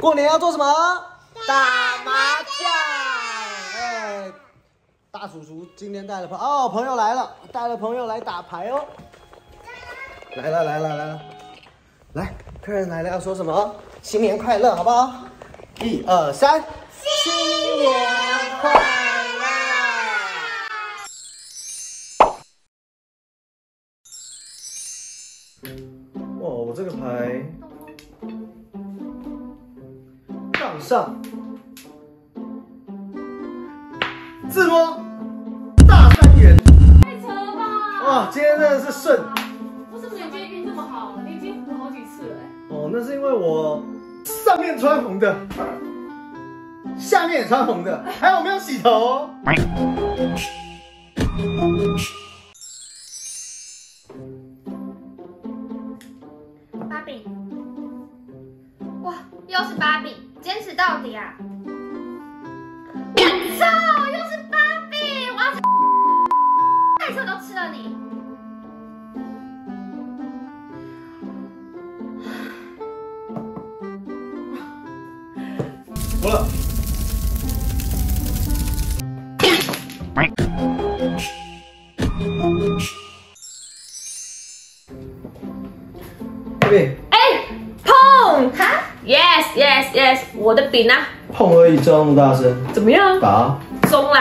过年要做什么？打麻将。哎，大叔叔今天带了朋哦，朋友来了，带了朋友来打牌哦。来了来了来了，来，客人来了要说什么？新年快乐，好不好？一二三，新年快上，自摸大三元，太扯了吧！哇，今天真的是顺为什么你今天运这么好？你已经补好几次了哎。哦，那是因为我上面穿红的，下面也穿红的，还有没有洗头服了。对，哎，碰哈，！Yes yes yes，我的饼呢？碰而已，叫那么大声，怎么样？打。中了！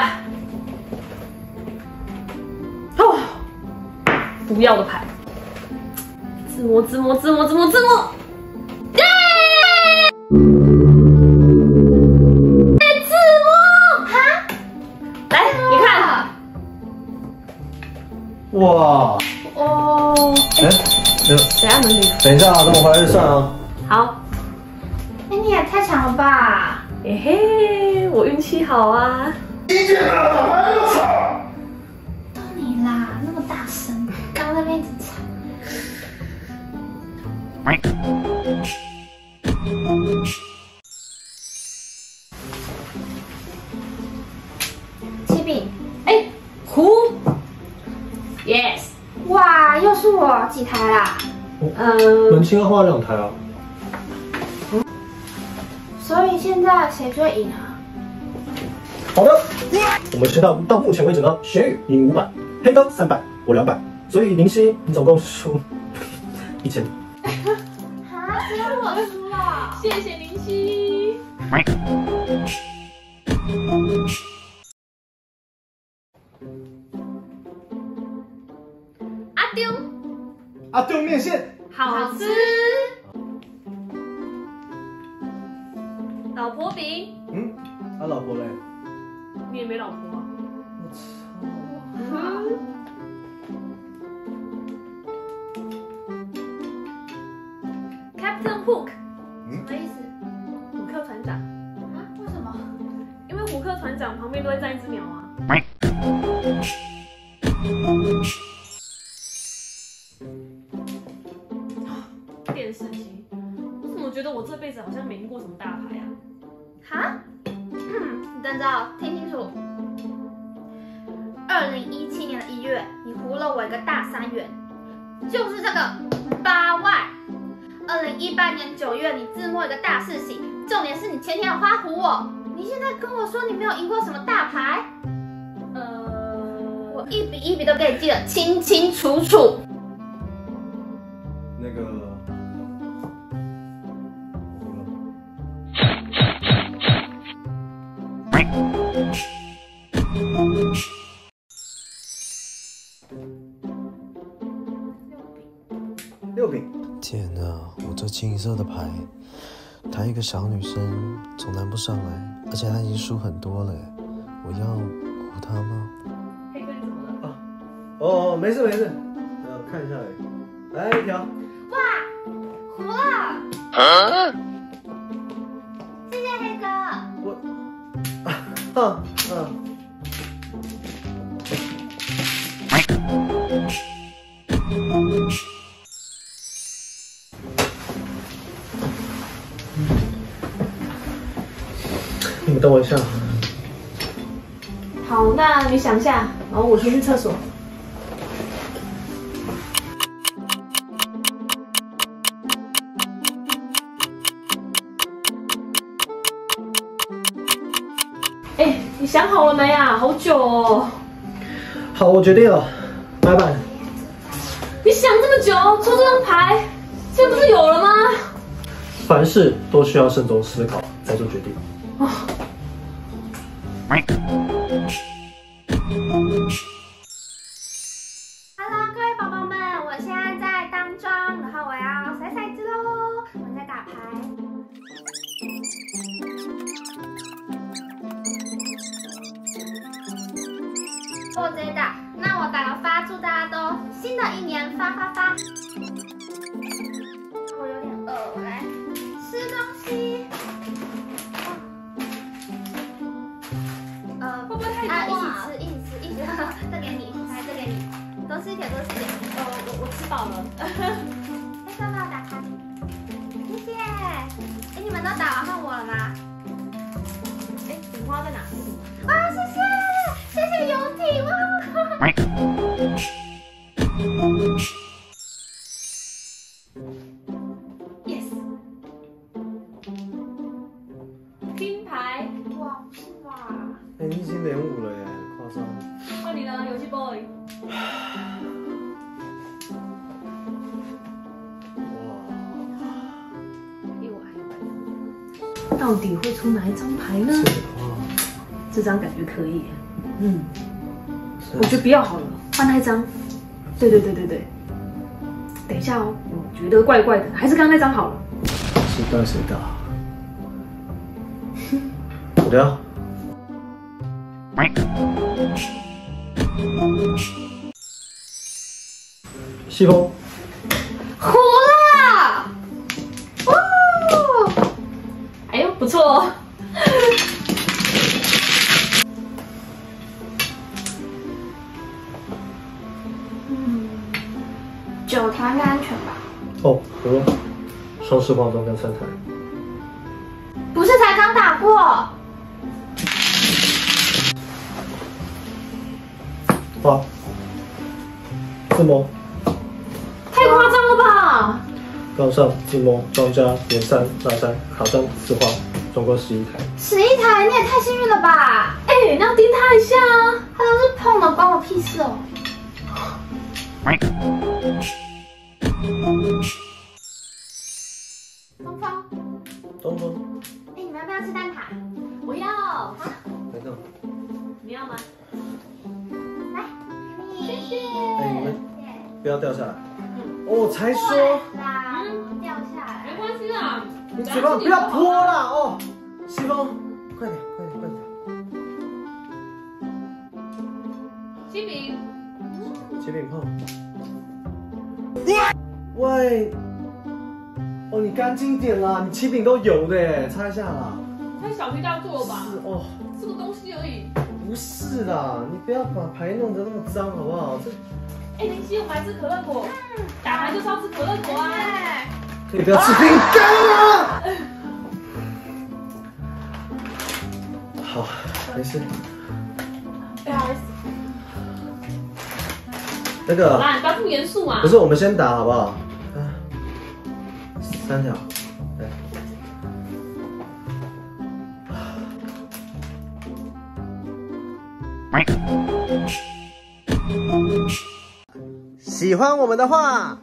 哦，不要的牌，自摸自摸自摸自摸自摸，等等下门铃，等一下啊，等我回来就算啊。好，哎，你也太强了吧！嘿嘿，我运气好啊。到你啦，那么大声，刚刚那边一直吵。七饼，哎，胡，yes，哇，又是我几台啦？嗯，门清要画两台啊。所以现在谁最赢啊？好的，我们知道到目前为止呢，玄宇赢五百，黑哥三百，我两百，所以林夕你总共输 一千。啊，只有我输了。谢谢林夕。阿丢，啊，对面线，好吃。老婆饼，嗯，他老婆嘞？你也没老婆啊？我操！Captain Hook，什么意思？虎克船长，啊？为什么？因为虎克船长旁边都会站一只鸟啊。电视机，我怎么觉得我这辈子好像没赢过什么大牌啊？哈？你等着，听清楚。二零一七年的一月，你胡了我一个大三元，就是这个八万。二零一八年九月，你自摸一个大四喜，重点是你前天有花唬我。你现在跟我说你没有赢过什么大牌，呃，我一笔一笔都给你记得清清楚楚。这清一色的牌，她一个小女生总难不上来，而且她已经输很多了，我要唬她吗？黑哥你怎么了？哦，没事没事，呃，看一下而已。来一条，哇，胡了！谢谢黑哥。我，啊 啊，你们等我一下。好，那你想一下，然后我先去厕所。哎，你想好了没啊？好久哦。好，我决定了，拜拜。你想这么久，抽这张牌，现在不是有了吗？凡事都需要慎重思考再做决定。哦。Hello，各位宝宝们，我现在在当妆，然后我要甩骰子喽，我在打牌，我接着打，那我打个发，祝大家都新的一年发发发。多吃一点，多吃一点。呃，我我吃饱了。哎，爸爸打开，谢谢。哎，你们都打完换我了。吗？哎，顶花在哪？啊，谢谢。谢谢游艇哇到底会出哪一张牌呢？这张感觉可以。嗯，我觉得不要好了，换那一张。对对对对对，等一下哦，我觉得怪怪的，还是刚刚那张好了。谁大谁大？走掉。西风。火错哦。九台应该安全吧？哦，不用，双狮黄中跟三台。不是才刚打过？花，自摸。太夸张了吧！杠上自摸庄家连三拉三卡张自花，总共十一台。十一台，你也太幸运了吧！哎，你要盯他一下啊！他都是碰了，关我屁事哦。东风，东风，哎，你们要不要吃蛋挞？我要。好，来个。你要吗？来，谢谢。哎，你们不要掉下来。哦，才说。你嘴巴不要泼了哦。西风，快点，快点，快点。七饼。七饼碰。喂。哦，你干净点啦！你七饼都油的，擦一下啦。太小题大做了吧？是哦，这个东西而已。不是啦，你不要把牌弄得那么脏，好不好？这……哎，林夕，我们来吃可乐果。打牌就是要吃可乐果啊！可以不要吃饼干吗？好，没事。不好意思。那个，不要这么严肃嘛。不是，我们先打好不好？三条，来。喜欢我们的话。